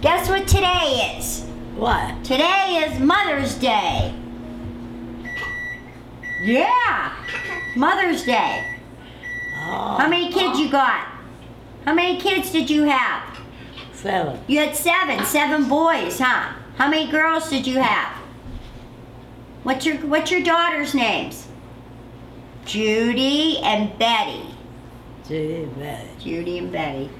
Guess what today is? What? Today is Mother's Day. Yeah, Mother's Day. Oh, How many oh. kids you got? How many kids did you have? seven. You had seven, seven boys, huh? How many girls did you have? What's your What's your daughter's names? Judy and Betty. Judy and Betty. Judy and Betty.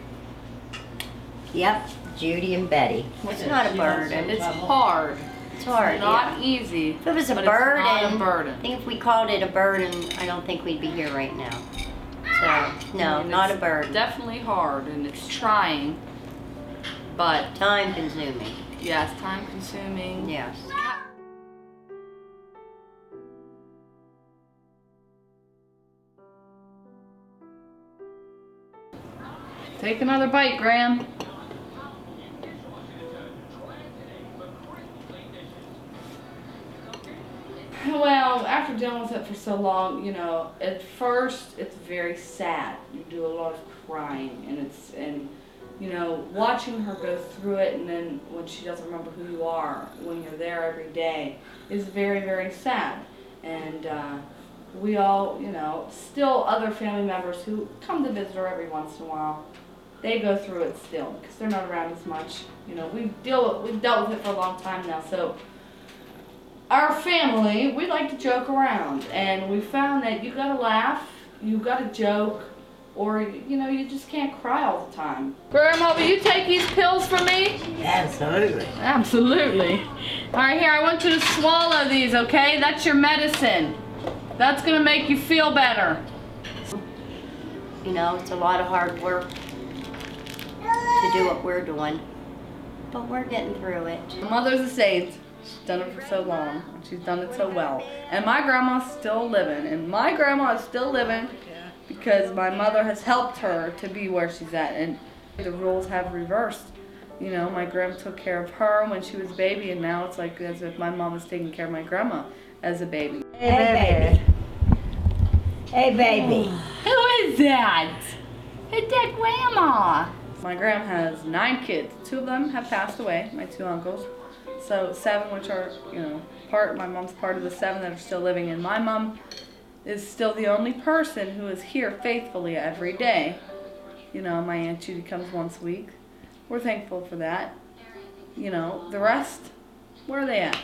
Yep, Judy and Betty. It's not a burden. It's hard. It's hard. Not yeah. easy. If it was a but burden, It's not a burden. I think if we called it a burden, I don't think we'd be here right now. So no, And not a it's burden. Definitely hard, and it's trying. But Time consuming. yeah, it's time consuming. Yes. Take another bite, Gram. Well, after dealing with it for so long, you know, at first it's very sad. You do a lot of crying, and it's and you know, watching her go through it, and then when she doesn't remember who you are when you're there every day, is very very sad. And uh, we all, you know, still other family members who come to visit her every once in a while, they go through it still because they're not around as much. You know, we've deal we've dealt with it for a long time now, so our family, we like to joke around, and we found that you gotta laugh, you gotta joke, or you know, you just can't cry all the time. Grandma, will you take these pills for me? Absolutely. Absolutely. All right, here, I want you to swallow these, okay? That's your medicine. That's gonna make you feel better. You know, it's a lot of hard work to do what we're doing, but we're getting through it. My mother's a saint. She's done it for so long, and she's done it so well. And my grandma's still living, and my grandma is still living because my mother has helped her to be where she's at. And the roles have reversed. You know, my grandma took care of her when she was a baby, and now it's like as if my mom was taking care of my grandma as a baby. Hey, baby. Hey, baby. Who is that? It's that grandma. My grandma has nine kids. Two of them have passed away, my two uncles. So seven, which are, you know, part, my mom's part of the seven that are still living. And my mom is still the only person who is here faithfully every day. You know, my Aunt Judy comes once a week. We're thankful for that. You know, the rest, where are they at?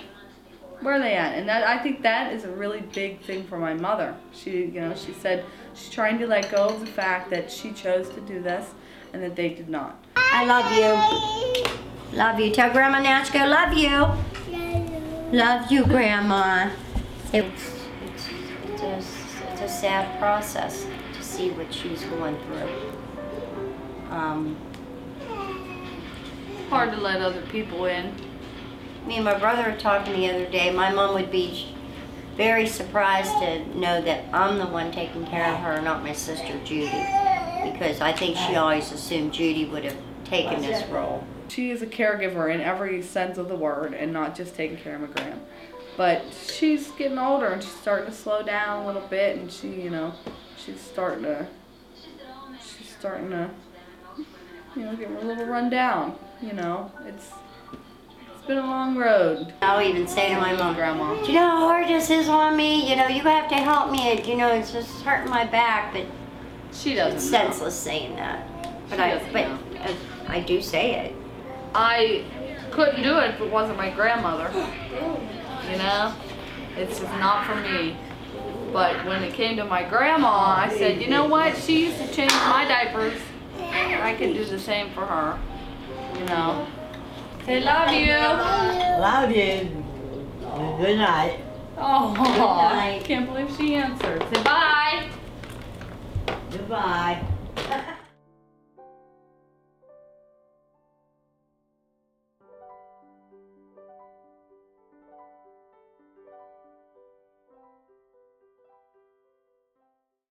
Where are they at? And that, I think that is a really big thing for my mother. She, you know, she said she's trying to let go of the fact that she chose to do this and that they did not. I love you. Love you. Tell Grandma Natchko, love you. Love you, Grandma. It's, it's, it's, a, it's a sad process to see what she's going through. Um, Hard to let other people in. me and my brother were talking the other day. My mom would be very surprised to know that I'm the one taking care of her, not my sister Judy. Because I think she always assumed Judy would have taken this role. She is a caregiver in every sense of the word and not just taking care of my gram. But she's getting older and she's starting to slow down a little bit and she, you know, she's starting to, she's starting to, you know, get a little run down. You know, it's, it's been a long road. I'll even say to my mom, Grandma. Do you know how hard this is on me? You know, you have to help me. You know, it's just hurting my back, but She doesn't it's know. senseless saying that. But She I, doesn't but know. uh, I do say it. I couldn't do it if it wasn't my grandmother. You know? It's just not for me. But when it came to my grandma, I said, you know what? She used to change my diapers. I could do the same for her. You know? Say love you. Love you. Good night. Oh, night. I can't believe she answered. Goodbye.